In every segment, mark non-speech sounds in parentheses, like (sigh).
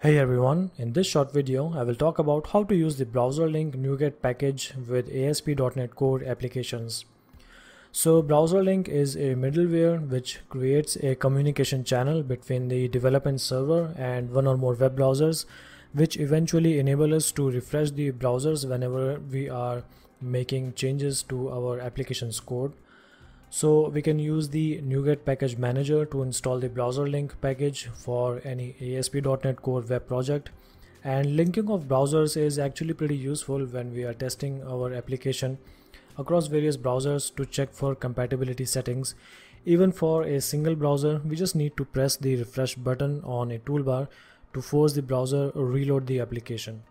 Hey everyone, in this short video I will talk about how to use the BrowserLink NuGet package with ASP.NET Core applications. So BrowserLink is a middleware which creates a communication channel between the development server and one or more web browsers which eventually enable us to refresh the browsers whenever we are making changes to our application's code. So we can use the NuGet package manager to install the browser link package for any ASP.NET Core web project. And linking of browsers is actually pretty useful when we are testing our application across various browsers to check for compatibility settings. Even for a single browser, we just need to press the refresh button on a toolbar to force the browser reload the application.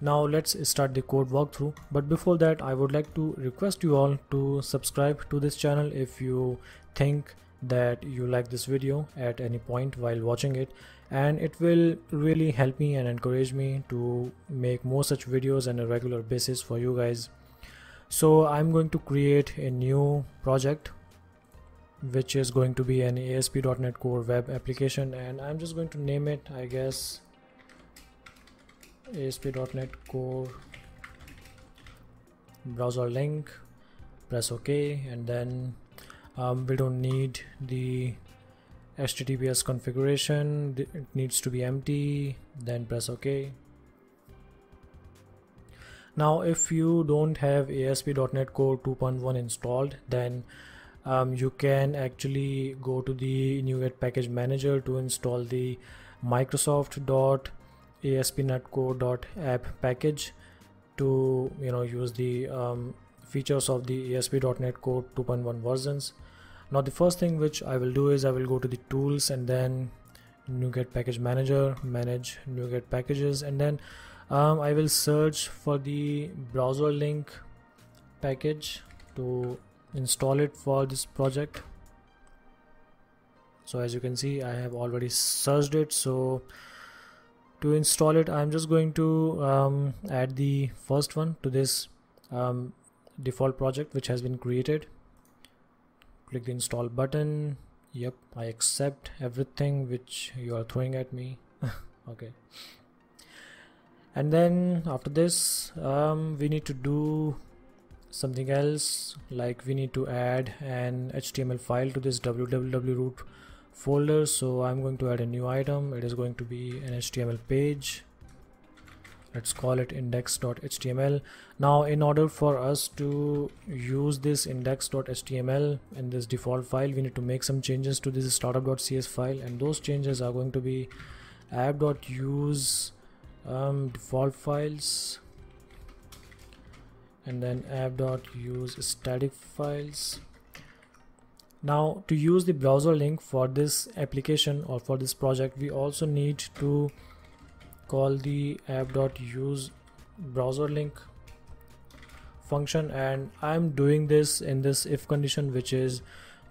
Now let's start the code walkthrough. But before that I would like to request you all to subscribe to this channel if you think that you like this video at any point while watching it. And it will really help me and encourage me to make more such videos on a regular basis for you guys. So I'm going to create a new project which is going to be an ASP.NET Core web application. And I'm just going to name it I guess ASP.NET Core browser link press OK and then um, we don't need the HTTPS configuration. It needs to be empty then press OK. Now if you don't have ASP.NET Core 2.1 installed then um, you can actually go to the NuGet package manager to install the Microsoft dot ASP.NET package to you know use the um, features of the ASP.NET Core 2.1 versions. Now the first thing which I will do is I will go to the tools and then NuGet package manager, manage NuGet packages and then um, I will search for the browser link package to install it for this project. So as you can see I have already searched it so to install it I'm just going to um, add the first one to this um, default project which has been created. Click the install button. Yep I accept everything which you are throwing at me. (laughs) Okay. And then after this um, we need to do something else like we need to add an HTML file to this www root folder so I'm going to add a new item. It is going to be an HTML page. Let's call it index.html now in order for us to use this index.html in this default file we need to make some changes to this startup.cs file and those changes are going to be app.use um, default files and then app.use static files now to use the browser link for this application or for this project we also need to call the app.use browser link function. And I'm doing this in this if condition which is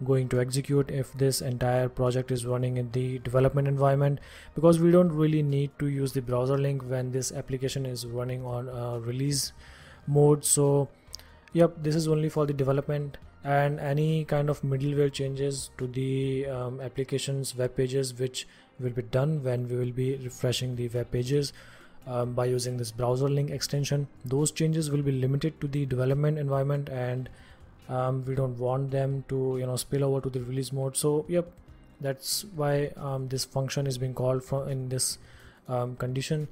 going to execute if this entire project is running in the development environment because we don't really need to use the browser link when this application is running on release mode. So yep this is only for the development and any kind of middleware changes to the um, applications web pages which will be done when we will be refreshing the web pages um, by using this browser link extension. Those changes will be limited to the development environment and um, we don't want them to you know spill over to the release mode. So yep that's why um, this function is being called from in this um, condition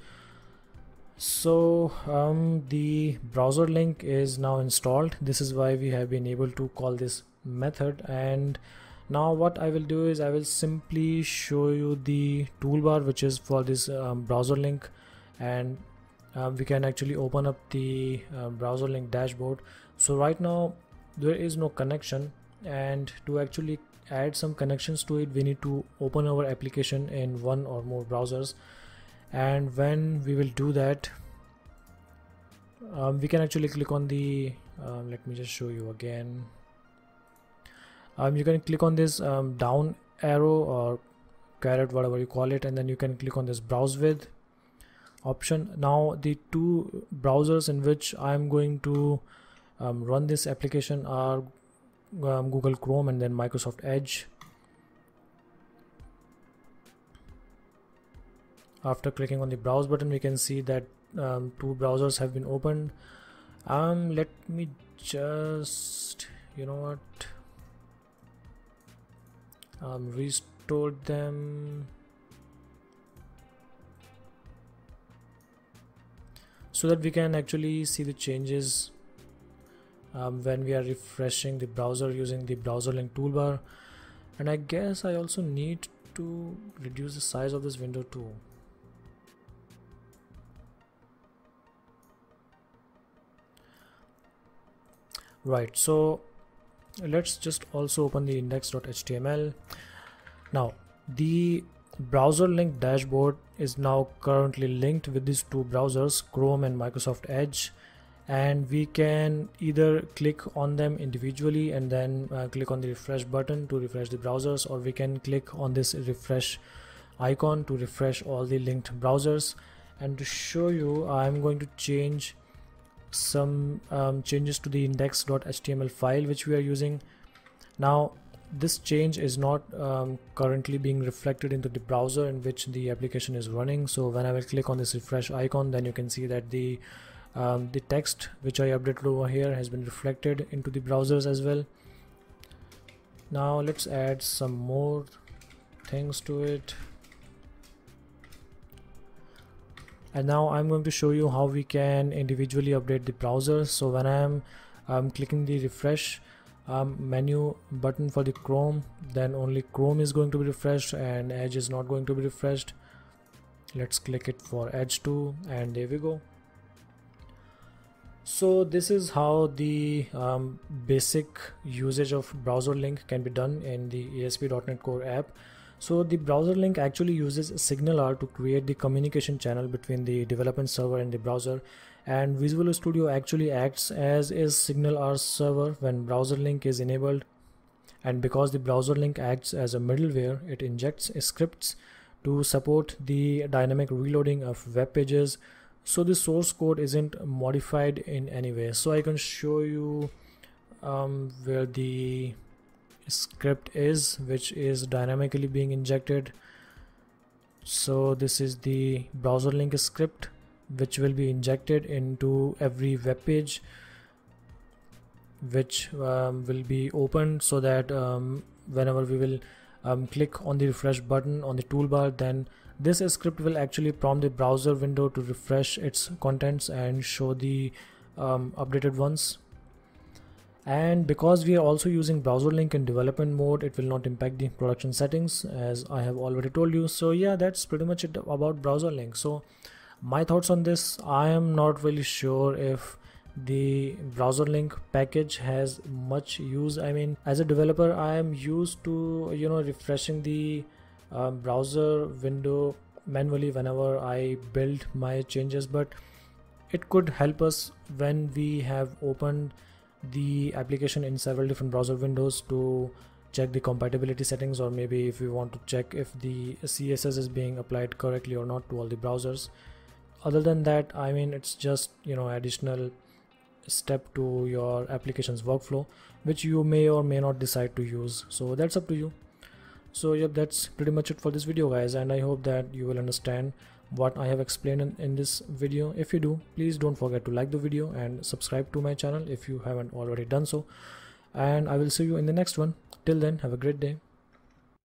so um, the browser link is now installed. This is why we have been able to call this method. And now what I will do is I will simply show you the toolbar which is for this um, browser link. And uh, we can actually open up the uh, browser link dashboard. So right now there is no connection. And to actually add some connections to it we need to open our application in one or more browsers and when we will do that um, we can actually click on the um, let me just show you again. Um, you can click on this um, down arrow or caret whatever you call it and then you can click on this browse with option. Now the two browsers in which I'm going to um, run this application are um, Google Chrome and then Microsoft Edge after clicking on the browse button we can see that um, two browsers have been opened. Um let me just you know what? Um restored them. So that we can actually see the changes um, when we are refreshing the browser using the browser link toolbar. And I guess I also need to reduce the size of this window too right so let's just also open the index.html now the browser link dashboard is now currently linked with these two browsers chrome and microsoft edge and we can either click on them individually and then uh, click on the refresh button to refresh the browsers or we can click on this refresh icon to refresh all the linked browsers. And to show you I'm going to change some um, changes to the index.html file which we are using. Now this change is not um, currently being reflected into the browser in which the application is running. So when I will click on this refresh icon then you can see that the um, the text which I updated over here has been reflected into the browsers as well. Now let's add some more things to it and now I'm going to show you how we can individually update the browser. So when I'm um, clicking the refresh um, menu button for the Chrome then only Chrome is going to be refreshed and Edge is not going to be refreshed. Let's click it for Edge too and there we go. So this is how the um, basic usage of browser link can be done in the ASP.NET Core app. So the browser link actually uses SignalR to create the communication channel between the development server and the browser. And Visual Studio actually acts as a SignalR server when browser link is enabled. And because the browser link acts as a middleware it injects scripts to support the dynamic reloading of web pages. So the source code isn't modified in any way. So I can show you um, where the script is which is dynamically being injected. So this is the browser link script which will be injected into every web page which um, will be opened so that um, whenever we will um, click on the refresh button on the toolbar then this script will actually prompt the browser window to refresh its contents and show the um, updated ones and because we are also using browser link in development mode it will not impact the production settings as I have already told you. So yeah that's pretty much it about browser link. So my thoughts on this I am not really sure if the browser link package has much use. I mean as a developer i am used to you know refreshing the uh, browser window manually whenever i build my changes but it could help us when we have opened the application in several different browser windows to check the compatibility settings or maybe if we want to check if the css is being applied correctly or not to all the browsers. Other than that i mean it's just you know additional step to your application's workflow which you may or may not decide to use. So that's up to you. So yep that's pretty much it for this video guys and i hope that you will understand what i have explained in, in this video. If you do please don't forget to like the video and subscribe to my channel if you haven't already done so. And i will see you in the next one. Till then have a great day